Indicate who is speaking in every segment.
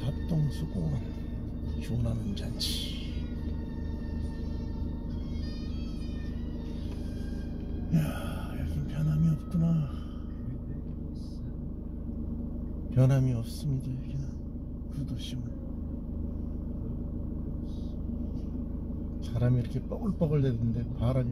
Speaker 1: 탑동수공원 준하는 잔치. 야 여긴 변함이 없구나. 변함이 없습니다 여기는 구도심은 사람이 이렇게 뻐글뻐글 대는데 바람이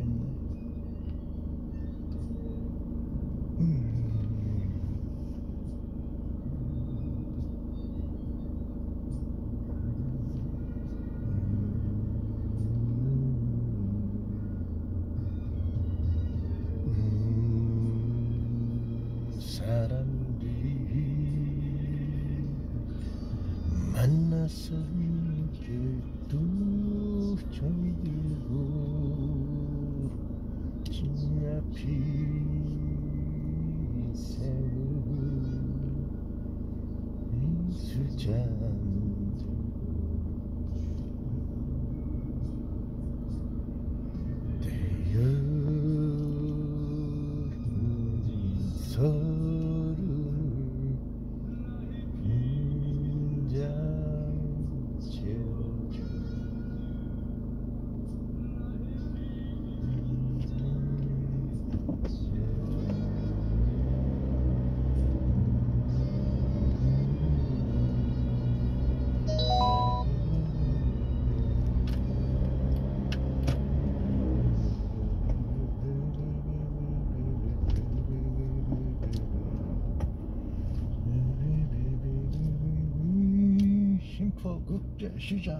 Speaker 1: 시장.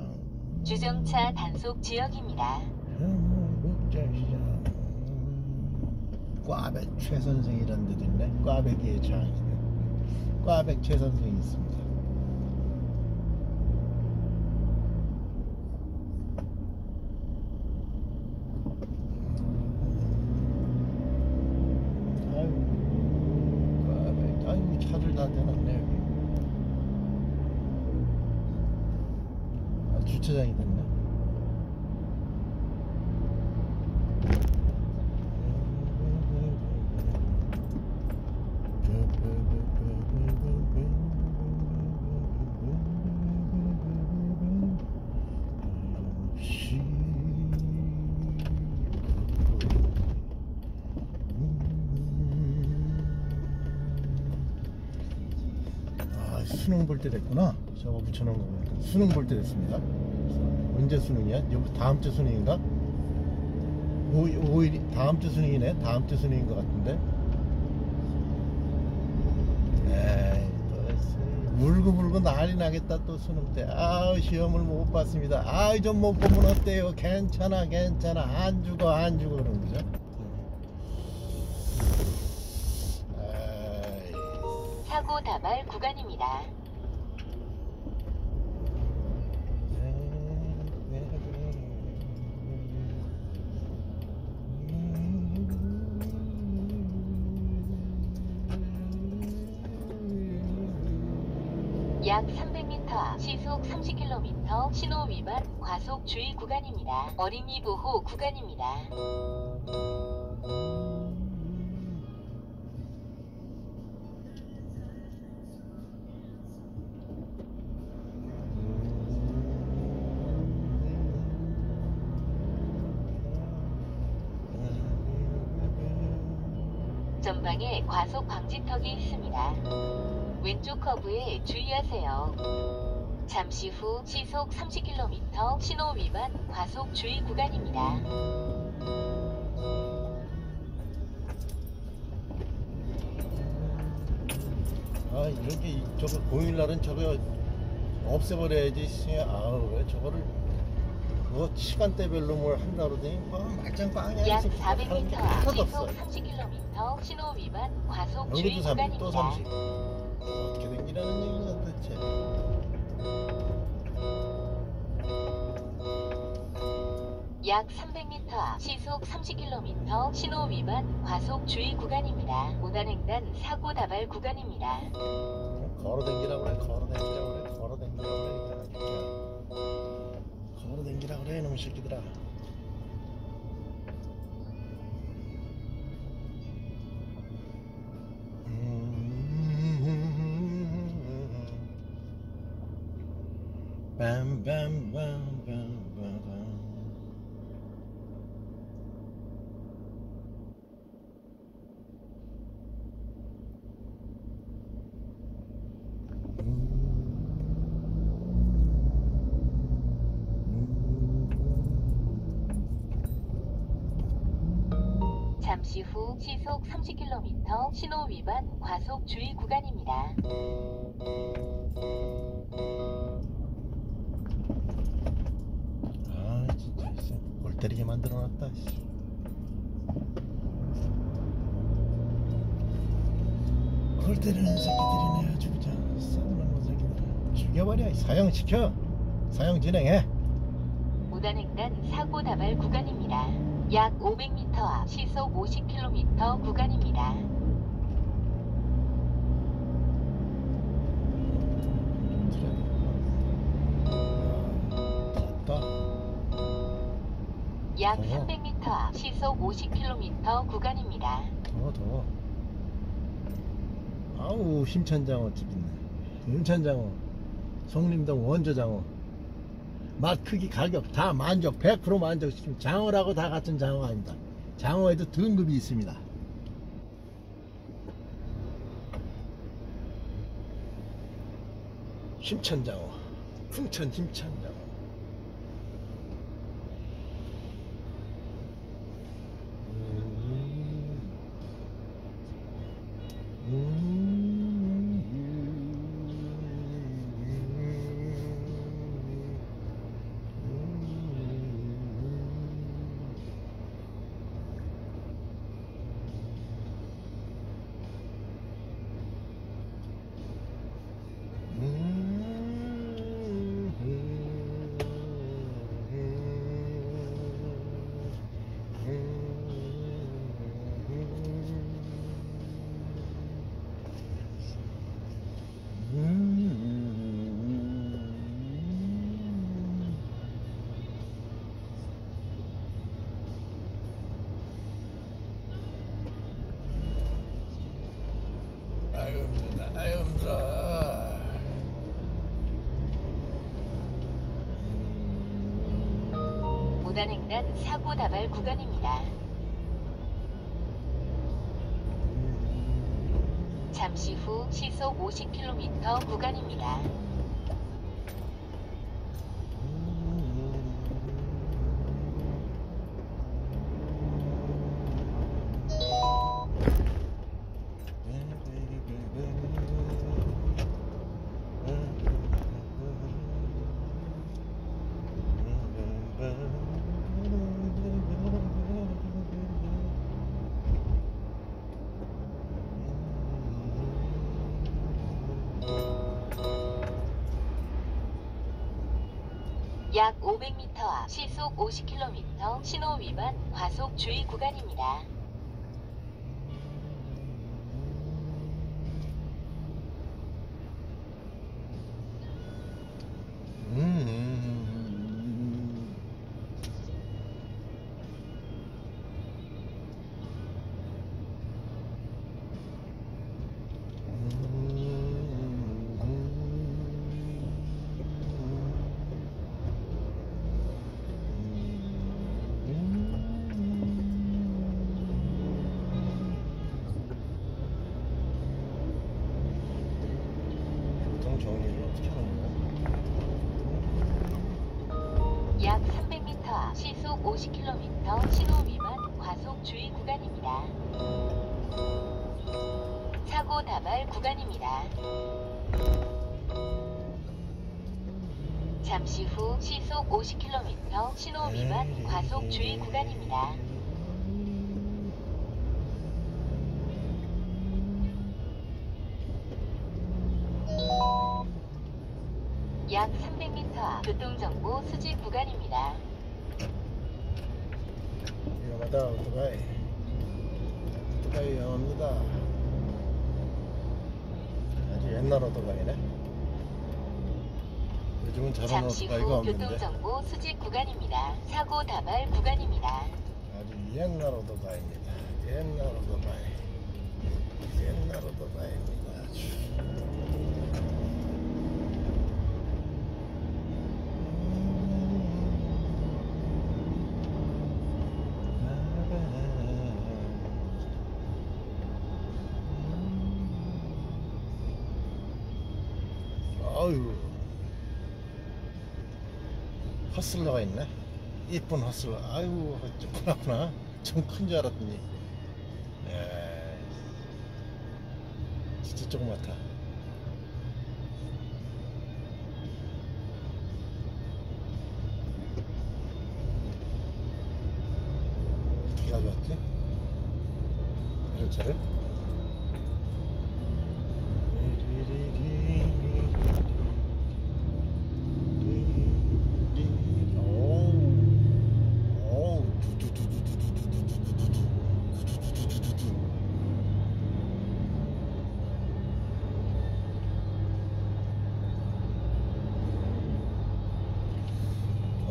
Speaker 2: 주정차 단속 지역입니다.
Speaker 1: 국제시장. 꽈백 최선생이라는 데도 있네 꽈백이의 장이네 꽈백 최선생이 있습니다 아유 꽈백 아유 차를 다 대놨네 여기 아, 주차장이 됐네 아, 수능 볼 때 됐구나. 저거 붙여놓은 거 보니까. 수능 볼 때 됐습니다. 언제 수능이야? 다음 주 수능인가? 5, 5일, 다음 주 수능이네? 다음 주 수능인 것 같은데? 에이, 또. 울고 불고 난리 나겠다, 또 수능 때. 아우, 시험을 못 봤습니다. 아이, 좀못 보면 어때요? 괜찮아, 괜찮아. 안 죽어, 안 죽어. 그러는 거죠.
Speaker 2: 사고 다발 구간입니다. 30km 신호 위반 과속 주의 구간입니다. 어린이 보호 구간입니다. 전방에 과속 방지턱이 있습니다. 왼쪽 커브에 주의하세요. 잠시 후 시속 30km 신호 위반 과속 주의 구간입니다.
Speaker 1: 아 이렇게 저거 공휴일날은 저거 없애버려야지 씨. 아우 왜 저거를 그거 시간대별로 뭘 한다 그러더니 뭐 말짱 빵이야 약이 새끼.
Speaker 2: 400m 앞 시속
Speaker 1: 없어
Speaker 2: 30km 신호 위반 과속 주의
Speaker 1: 여기도 30, 또
Speaker 2: 구간입니다.
Speaker 1: 30 어떻게 된 기라는 얘기야 도대체
Speaker 2: 약 300m 앞 시속 30km 신호 위반 과속 주의 구간입니다. 오단횡단 사고 다발 구간입니다.
Speaker 1: 걸어 댕기라고 그래 걸어 댕기라고 그래 걸어 댕기라고 그래 그냥 진짜 걸어 댕기 이놈의 새끼들아. 빰빰빰빰빰빰
Speaker 2: 시속 30km 신호 위반 과속 주의 구간입니다.
Speaker 1: 아 진짜 씨, 골 때리게 만들어놨다 씨. 골 때리는 새끼들이네 아주 그냥 거 새끼들 죽여버려 사형 시켜 사형 진행해
Speaker 2: 무단횡단 사고 다발 구간입니다. 약 500m 앞 시속 50km 구간입니다. 약
Speaker 1: 더워.
Speaker 2: 300m 앞 시속 50km 구간입니다.
Speaker 1: 더워 더워 아우 힘찬 장어 찍있네 힘찬 장어 송림동 원조 장어 맛 크기 가격 다 만족 100% 만족 지금 장어라고 다 같은 장어 아닙니다. 장어에도 등급이 있습니다. 힘찬장어 풍천 힘찬장어
Speaker 2: 사고 다발 구간입니다. 잠시 후 시속 50km 구간입니다. 약 500m 앞 시속 50km 신호 위반 과속 주의 구간입니다. 잠시 후 시속 50km 신호 위반 과속 주의 구간입니다. 약 300m 앞 교통정보 수집 구간입니다.
Speaker 1: 위험하다 오토바이 오토바이 위험합니다 아주 옛날 오토바이네 요즘은 저런
Speaker 2: 잠시
Speaker 1: 오토바이가
Speaker 2: 후
Speaker 1: 없는데
Speaker 2: 교통정보 수집 구간입니다. 사고 다발 구간입니다.
Speaker 1: 아주 옛날 오토바이입니다. 옛날 오토바이. 옛날 오토바이입니다. 아주. 아유 헛슬러가 있네. 이쁜 헛슬러. 아유 조그맣구나. 좀 큰 줄 알았더니. 에 진짜 조그맣다. 어떻게 가져왔지? 이런 차를?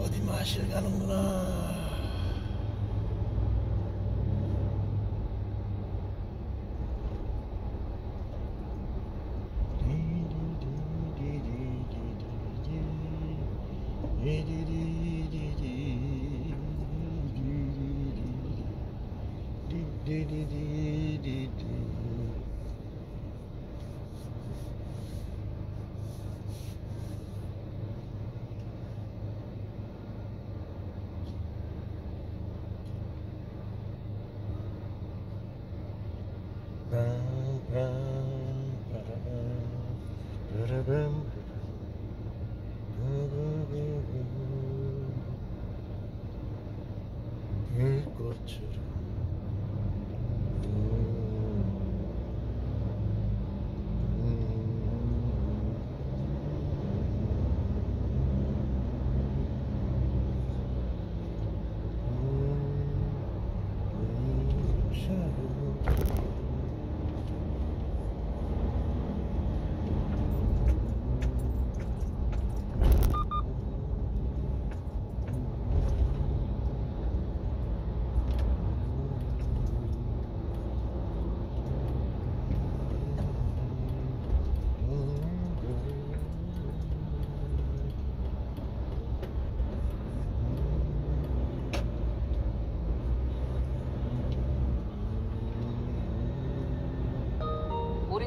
Speaker 1: demais chegar no grau. 가는구나. 불꽃처럼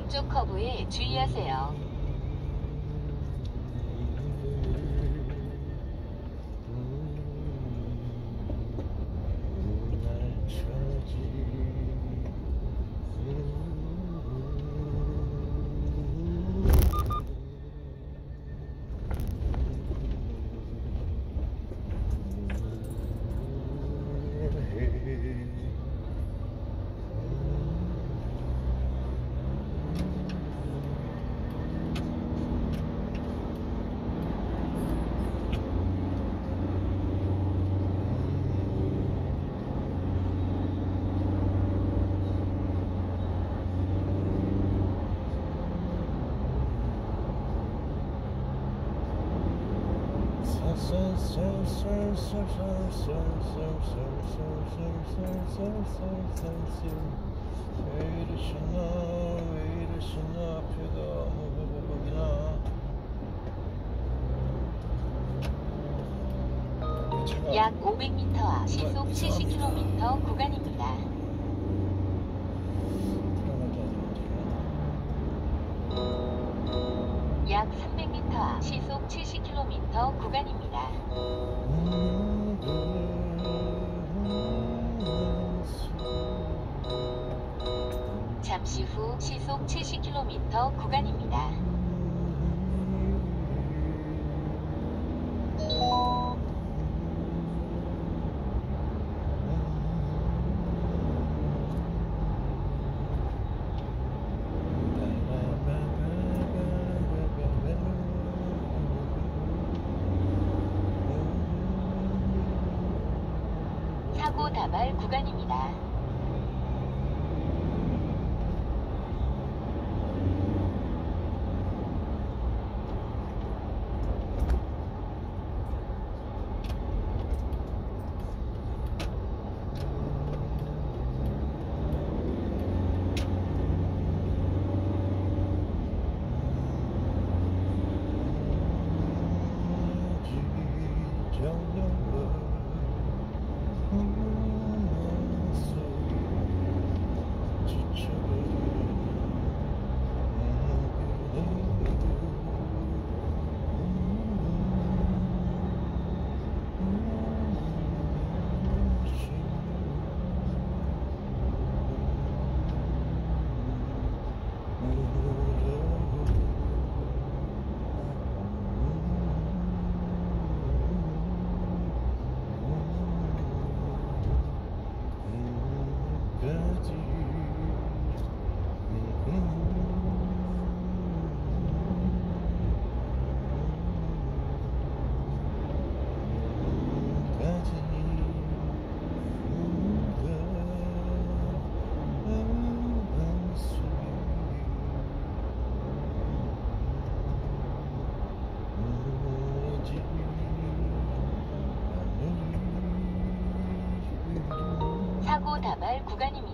Speaker 2: 오른쪽 커브에 주의하세요. 약 500m 앞 시속 70km 구간입니다. 약 300m 앞 시속 70km 구간입니다. 잠시 후 시속 70km 구간입니다.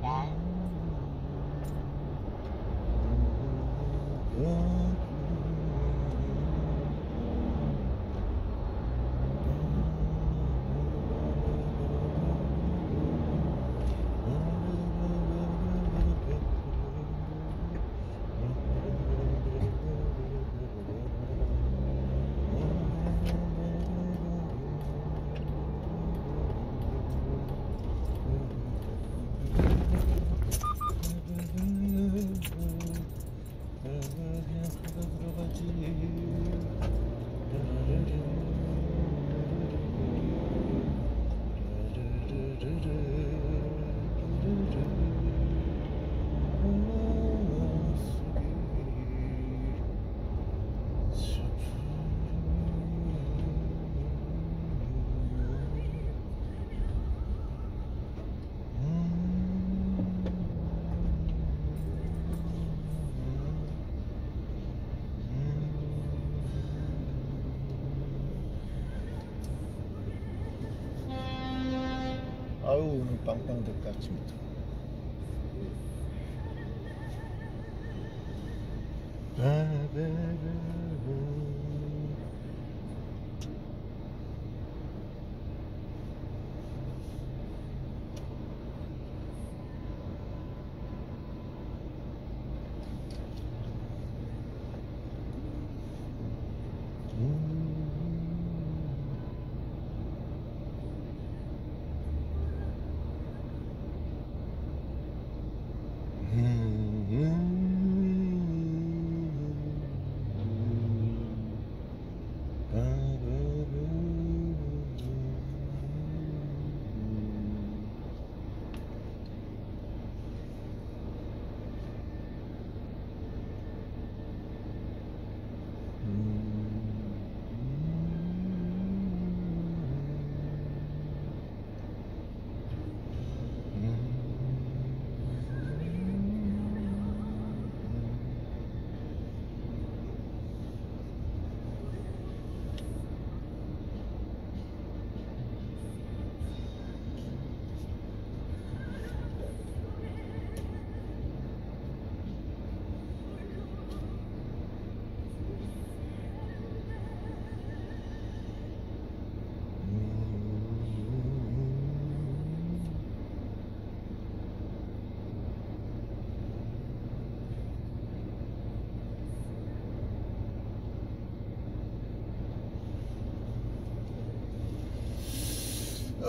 Speaker 2: 구
Speaker 1: 아유 오늘 빵빵 될까 아침부터 아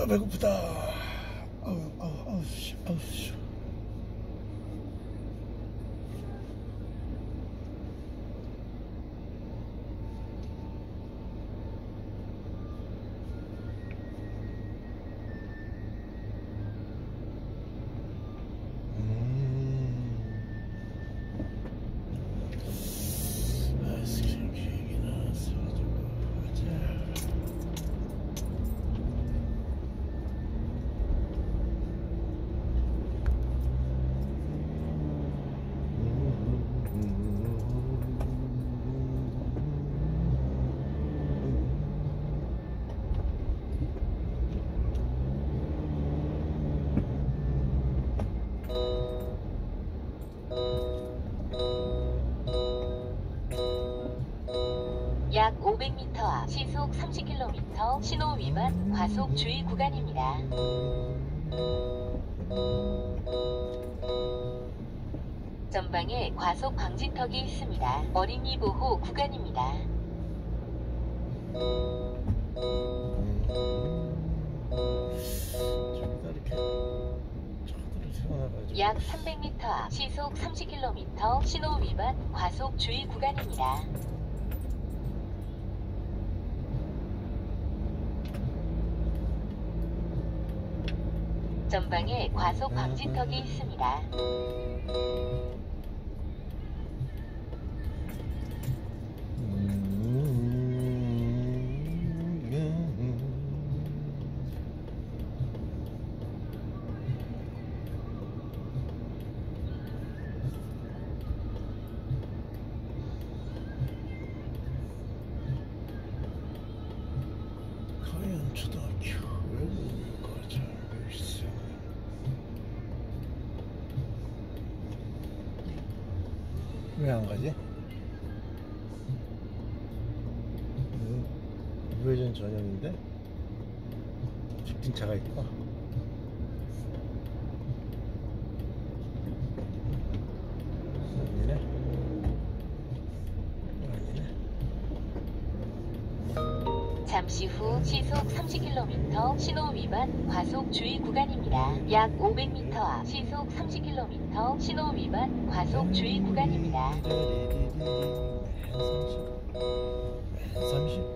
Speaker 1: 배고프다
Speaker 2: 30km 신호 위반 과속 주의 구간입니다. 전방에 과속 방지턱이 있습니다. 어린이 보호 구간입니다. 약 300m 앞 시속 30km 신호 위반 과속 주의 구간입니다. 전방에 과속 방지턱이 있습니다.
Speaker 1: 직진차가 있고.
Speaker 2: 잠시 후 시속 30km 신호 위반 과속 주의 구간입니다. 약 500m 앞 시속 30km 신호 위반 과속 주의 구간입니다.
Speaker 1: 30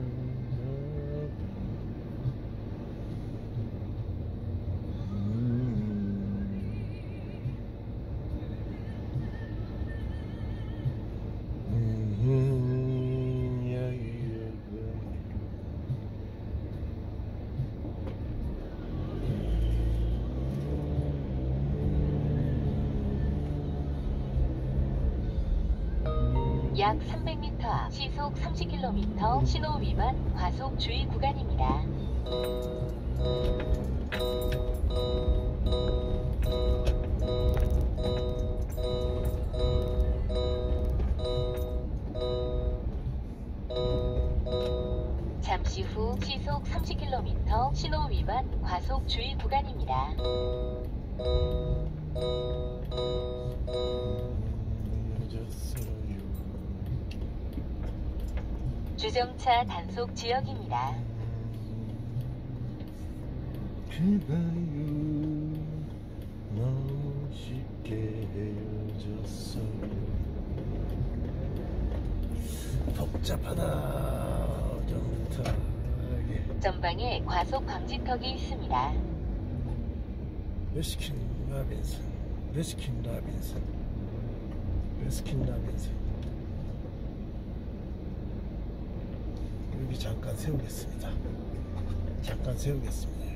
Speaker 2: 약 300m 앞 시속 30km 신호 위반 과속 주의 구간입니다. 잠시 후 시속 30km 신호 위반 과속 주의 구간입니다. 주정차 단속 지역입니다.
Speaker 1: 그가요 너무 쉽게 헤어졌어요 복잡하다 어정타하게
Speaker 2: 전방에 과속 방지턱이 있습니다.
Speaker 1: 베스킨 라빈슨 베스킨 라빈슨 베스킨 라빈슨 여기 잠깐 세우겠습니다. 잠깐 세우겠습니다